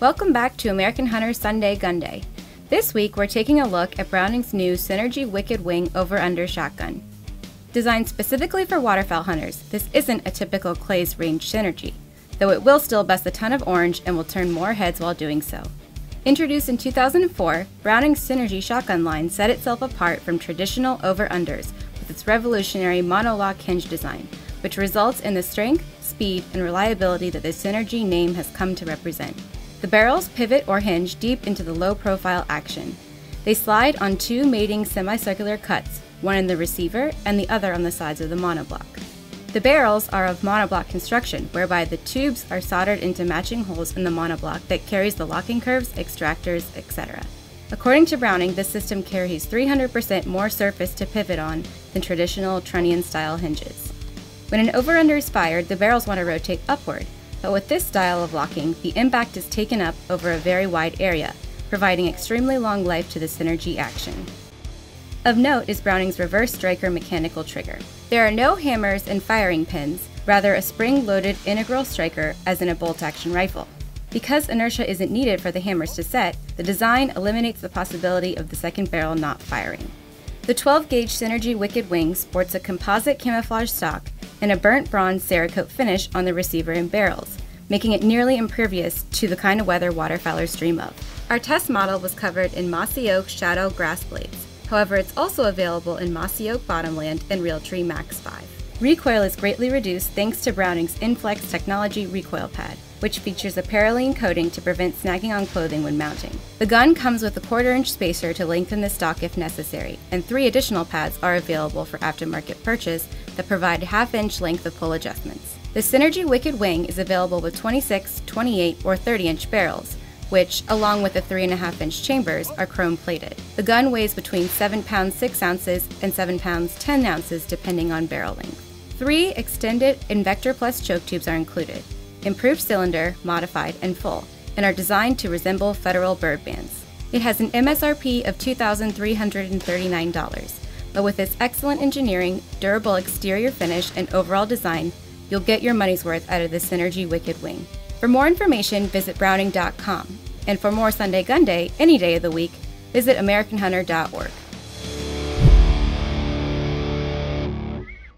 Welcome back to American Hunter Sunday Gun Day. This week we're taking a look at Browning's new Cynergy Wicked Wing over under shotgun. Designed specifically for waterfowl hunters, this isn't a typical Clays range Cynergy, though it will still bust a ton of orange and will turn more heads while doing so. Introduced in 2004, Browning's Cynergy shotgun line set itself apart from traditional over-unders with its revolutionary monolock hinge design, which results in the strength, speed, and reliability that the Cynergy name has come to represent. The barrels pivot or hinge deep into the low profile action. They slide on two mating semicircular cuts, one in the receiver and the other on the sides of the monoblock. The barrels are of monoblock construction, whereby the tubes are soldered into matching holes in the monoblock that carries the locking curves, extractors, etc. According to Browning, this system carries 300% more surface to pivot on than traditional trunnion style hinges. When an over-under is fired, the barrels want to rotate upward, but with this style of locking, the impact is taken up over a very wide area, providing extremely long life to the Cynergy action. Of note is Browning's reverse striker mechanical trigger. There are no hammers and firing pins, rather a spring-loaded integral striker as in a bolt-action rifle. Because inertia isn't needed for the hammers to set, the design eliminates the possibility of the second barrel not firing. The 12-gauge Cynergy Wicked Wing sports a composite camouflage stock and a burnt bronze Cerakote finish on the receiver and barrels, making it nearly impervious to the kind of weather waterfowlers dream of. Our test model was covered in mossy oak shadow grass blades. However, it's also available in mossy oak bottomland and Realtree Max 5. Recoil is greatly reduced thanks to Browning's Inflex Technology recoil pad, which features a Parylene coating to prevent snagging on clothing when mounting. The gun comes with a quarter inch spacer to lengthen the stock if necessary, and three additional pads are available for aftermarket purchase that provide half inch length of pull adjustments. The Cynergy Wicked Wing is available with 26, 28, or 30 inch barrels, which, along with the 3.5 inch chambers, are chrome plated. The gun weighs between 7 pounds 6 ounces and 7 pounds 10 ounces depending on barrel length. Three extended Invector Plus choke tubes are included, improved cylinder, modified, and full, and are designed to resemble federal bird bands. It has an MSRP of $2,339, but with its excellent engineering, durable exterior finish, and overall design, you'll get your money's worth out of the Cynergy Wicked Wing. For more information, visit Browning.com, and for more Sunday Gun Day any day of the week, visit AmericanHunter.org.